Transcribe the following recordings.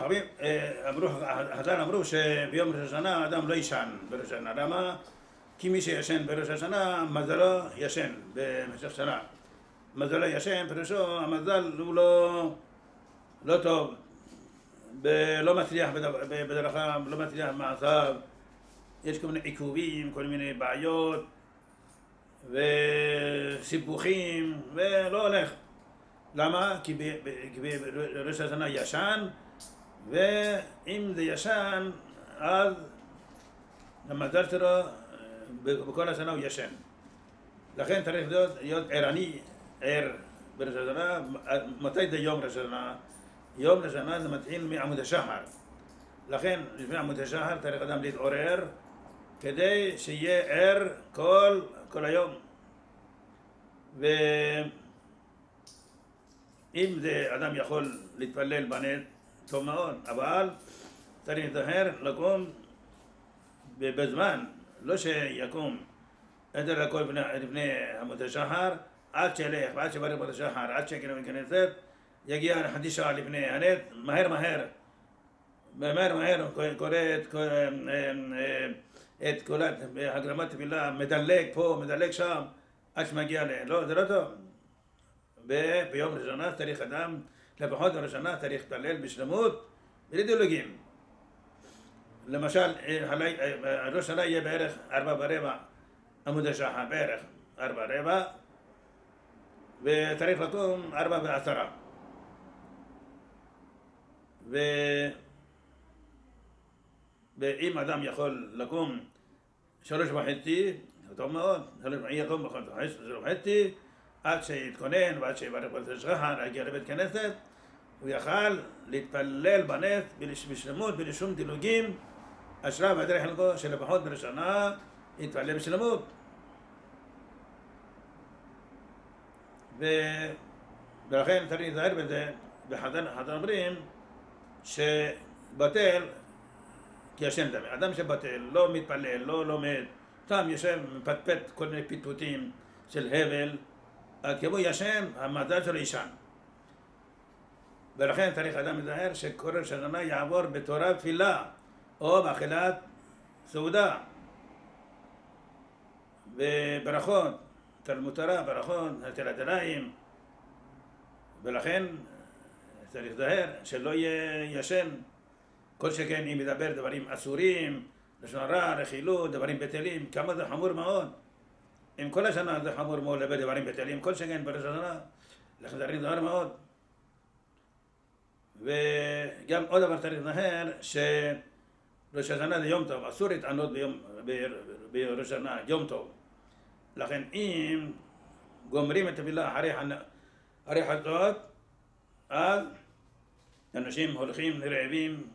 חכמים אה, אמרו, חז"ל אמרו שביום ראש השנה אדם לא יישן בראש השנה. למה? כי מי שישן בראש השנה, מזלו ישן במשך שנה. מזלו ישן, פירושו המזל הוא לא, לא טוב, לא מצליח בדרכיו, לא מצליח במעשיו, יש כל מיני עיכובים, כל מיני בעיות וסיבוכים, ולא הולך. למה? כי בראש השנה ישן, ואם זה ישן, אז המזל שלו בכל השנה הוא ישן. לכן צריך להיות, להיות ערני, ער בראש השנה. מתי זה יום ראש השנה? יום ראש השנה זה מתחיל מעמוד השחר. לכן לפני עמוד השחר צריך אדם להתעורר כדי שיהיה ער כל, כל היום. ואם זה אדם יכול להתפלל בנט, טוב מאוד, אבל צריך להיזהר לקום בזמן, לא שיקום עדר הכל לפני עמוד השחר, עד שילך ועד שבא עמוד השחר, עד שכן מכנסת, יגיע חצי שעה לפני הנט, מהר מהר, מהר מהר קורא את, אה, אה, את קולת הגרמת תפילה, מדלג פה, מדלג שם, עד שמגיע ל... לא, זה לא טוב. וביום ראשונה צריך אדם, לפחות בראשונה צריך להתפלל בשלמות, בלי דילוגים. למשל, ראש השנה יהיה בערך ארבע ורבע עמוד השחר, בערך ארבע רבע, וצריך לקום ארבע ועשרה. ו... ואם אדם יכול לקום שלוש וחצי, טוב מאוד, שלוש וחצי יקום שלוש וחצי, עד שיתכונן ועד שיברך בית השחר, יגיע לבית כנסת, הוא יכל להתפלל בנס בשלמות, בלי שום דילוגים, אשרה בדרך חלקו שלפחות בראשונה יתפלל בשלמות. ו... ולכן צריך להיזהר בזה, וחז"ל אומרים שבטל כי השם דמה. אדם שבטל, לא מתפלל, לא לומד, סתם יושב, מפטפט כל מיני פטפוטים של הבל, אז כמו ישן, המזל שלו ישן. ולכן צריך אדם להיזהר שכל ראש השנה יעבור בתורה ותפילה או באכילת סעודה וברכות, תלמוד תורה, ברכות, נטילת ידיים ולכן צריך להיזהר שלא יהיה ישן כל שכן אם ידבר דברים אסורים, לשון הרע, רכילות, דברים בטלים, כמה זה חמור מאוד. אם כל השנה זה חמור מאוד לדבר דברים בטלים, כל שכן בראש השנה, לכן זה דבר מאוד. וגם עוד דבר צריך להיזהר, שראש השנה זה יום טוב, אסור להתענות ביום, בראש השנה, יום טוב. לכן אם גומרים את המילה אחרי, אחרי חצות, אז אנשים הולכים רעבים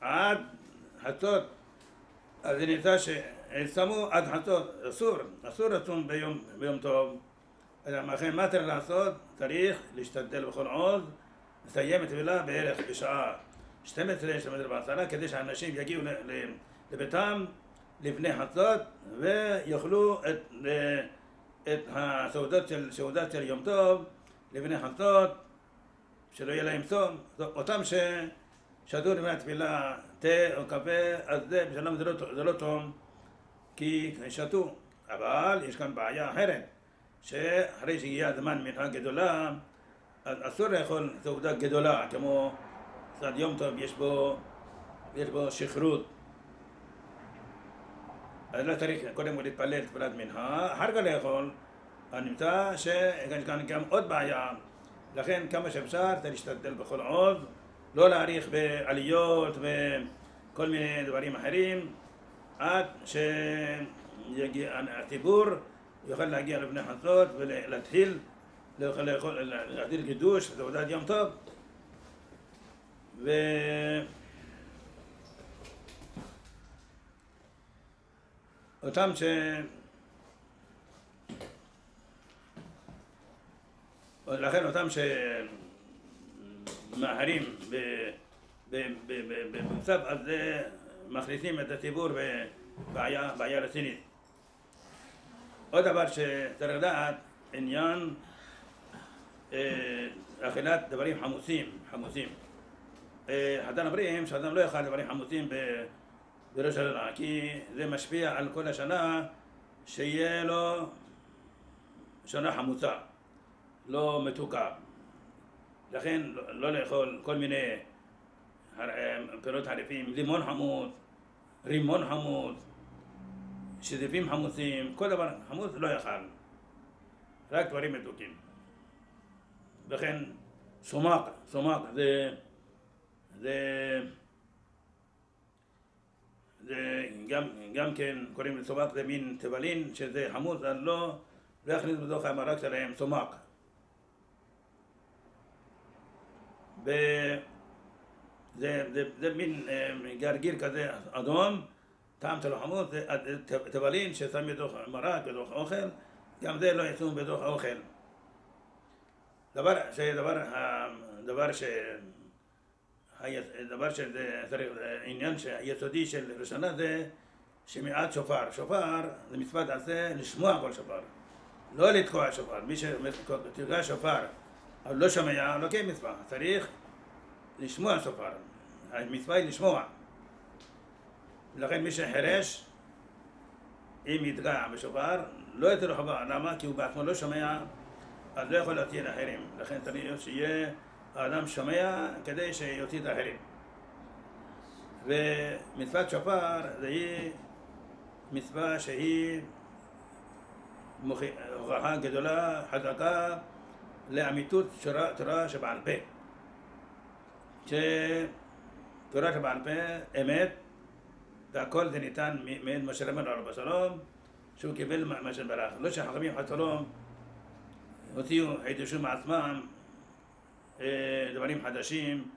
עד חצות, אז זה נמצא שצמו עד חצות, אסור, אסור לצום ביום, ביום טוב. לכן מה צריך לעשות? צריך להשתדל בכל עוז, לסיים את המילה בערך בשעה 12, 12 ועשרה, כדי שאנשים יגיעו לביתם לפני חצות ויאכלו את, את הסעודות של, סעודת של יום טוב לפני חצות, שלא יהיה להם צום. אותם ש... שתו לפני התפילה תה או קפה, אז זה בשלום זה, לא, זה לא טוב, כי שתו. אבל יש כאן בעיה אחרת, שאחרי שהגיע זמן מנחה גדולה, אז אסור לאכול סעודה גדולה, כמו סעד יום טוב, יש בו, יש בו שכרות. אז לא צריך קודם כל להתפלל תפילת מנחה, אחר כך לאכול, אבל נמצא שיש כאן גם עוד בעיה, לכן כמה שאפשר צריך להשתדל בכל עוד לא להאריך בעליות וכל מיני דברים אחרים עד שהציבור יוכל להגיע לבני חצות ולהתחיל להתחיל קידוש, סעודת יום טוב. ו... אותם ש... לכן אותם שמאחרים במצב הזה מכניסים את הציבור בבעיה רצינית. עוד דבר שצריך לדעת, עניין אה, אכילת דברים חמוסים. אה, חתן אומרים שאדם לא יאכל דברים חמוצים בראש השנה, כי זה משפיע על כל השנה שיהיה לו שנה חמוצה, לא מתוקה. לכן לא- לא לאכול כל מיני אה, פירות חריפים, לימון חמוץ, רימון חמוץ, שזיפים חמוצים, כל דבר חמוץ לא יאכל, רק דברים מתוקים. וכן סומק, סומק זה, זה, זה גם, גם כן קוראים לסומק זה מין תבלין שזה חמוץ, אז לא, לא יכניס בתוך המרק שלהם סומק. ו... זה, זה, מין אה, גרגיר כזה אדום, טעם שלו חמוץ, זה אה, תבלין בתוך מרק, בתוך אוכל, גם זה לא ישום בתוך האוכל. דבר, שדבר, ה- דבר ש... דבר שזה עניין היסודי של ראשונה זה שמיעת שופר. שופר זה מצוות עשה לשמוע כל שופר, לא לתקוע שופר. מי שתקוע שופר אבל לא שומע, לא כן מצווה, צריך לשמוע שופר. המצווה היא לשמוע. לכן מי שחירש, אם יתגע בשופר, לא לו חובה. למה? כי הוא בעצמו לא שומע, אז לא יכול להוציא את האחרים. לכן צריך שיהיה האדם שומע כדי שיוציא את האחרים. ומצוות שופר היא מצווה שהיא הוכחה גדולה, חזקה, לאמיתות תורה שבעל פה. שתורה שבעל פה, אמת, והכל זה ניתן מאת משה רבנו עליו בשלום, שהוא קיבל מה מה שברך. לא שחכמים חס שלום הוציאו, חידשו מעצמם אה, דברים חדשים,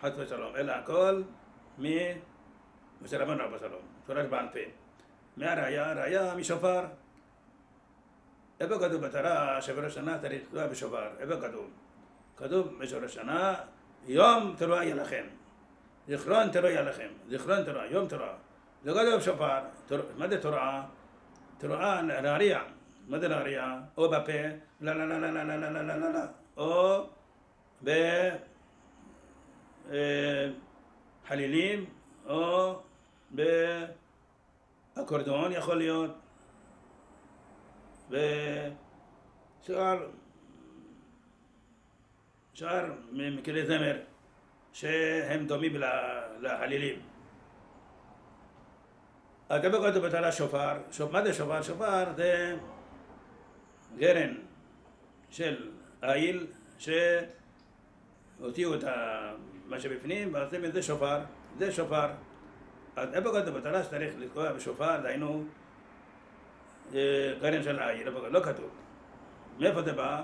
חס ושלום, אלא הכל ממשה רבנו עליו בשלום, תורה שבעל פה. מהראיה, ראיה משופר. איפה כתוב בתורה שבראש שנה צריך לתקוע בשופר? איפה כתוב? כתוב בראש שנה, יום תרועה יהיה לכם. זיכרון תרועה יהיה לכם. זיכרון תרועה, יום תרועה. זה כתוב שופר. תור- מה זה תרועה? תרועה להריע. מה זה להריע? או בפה, לה לה לה לה לה לה לה לה לה לה. או בחלילים, או באקורדון יכול להיות. ושאר שאר מכלי זמר שהם דומים לחלילים. אז גם כתוב בתורה שופר, שופ- מה זה שופר? שופר זה גרן של העיל שהוציאו את מה שבפנים ועושים מזה שופר, זה שופר. אז איפה כתוב בתורה שצריך לתקוע בשופר, דהיינו אה, גרן של העיל, איפה- לא כתוב. מאיפה זה בא?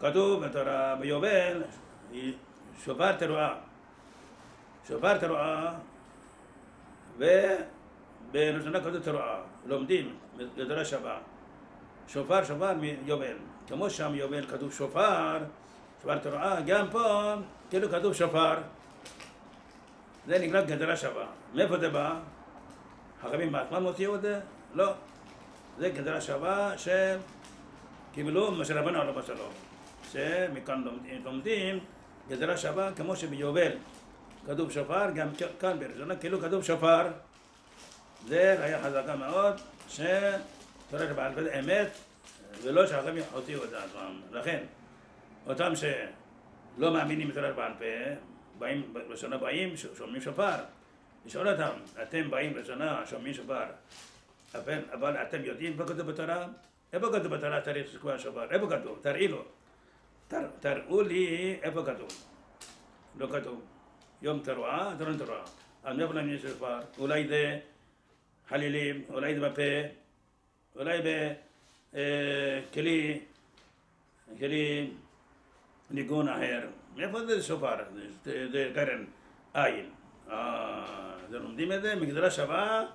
כתוב בתורה ביובל, שופר תרועה. שופר תרועה, ובראשונה כתוב תרועה. לומדים לתורה שווה. שופר שופר מיובל. כמו שם יובל כתוב שופר, שופר תרועה, גם פה כאילו כתוב שופר. זה נקרא גדרה שווה. מאיפה זה בא? חכמים בעצמם הוציאו את זה? לא. זה גדרה שווה שקיבלו משה רבנו עליו השלום. שמכאן לומדים, לומדים גזרה שווה כמו שביובל כתוב שופר, גם כאן בראשונה כאילו כתוב שופר. זה ראיה חזקה מאוד, שתורה שבעל פה אמת, ולא שהחכמים הוציאו את עצמם. לכן, אותם שלא מאמינים בתורה שבעל פה, באים, בראשונה באים, שומעים שופר. לשאול אותם, אתם באים ראשונה, שומעים שופר, אבל, אבל אתם יודעים איפה כתוב בתורה? איפה כתוב בתורה צריך לתקוע שופר? איפה כתוב? תראי לו. תר, תראו לי איפה כתוב. לא כתוב. יום תרועה, תרון תרועה. אז מאיפה להם יש שופר? אולי זה חלילים, אולי זה בפה, אולי בכלי, כלי ניגון אחר. מאיפה זה שופר? זה, גרן עין. אה, זה לומדים את זה, מגזרה שווה,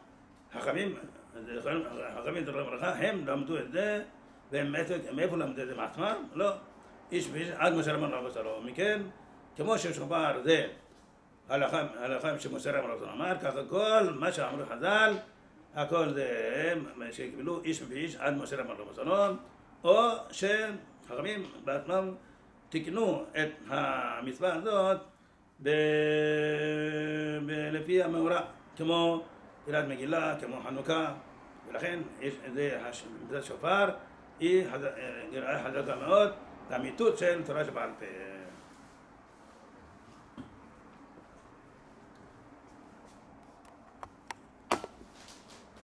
חכמים, חכמים זכרם לברכה, הם למדו את זה, והם מאיפה- למדו את זה מעצמם? לא. איש ואיש עד משה רבנו עליו השלום. מכן, כמו ששופר זה הלכה, שמשה עליו השלום אמר, ככה כל מה שאמרו חז"ל, הכל זה הם שקיבלו איש ואיש עד משה רבנו עליו השלום, או שחכמים בעצמם תיקנו את המצווה הזאת. לפי המאורע, כמו תפילת מגילה, כמו חנוכה, ולכן יש, זה. זה שופר, היא נראה חזקה מאוד, לאמיתות של תורה שבעל פה.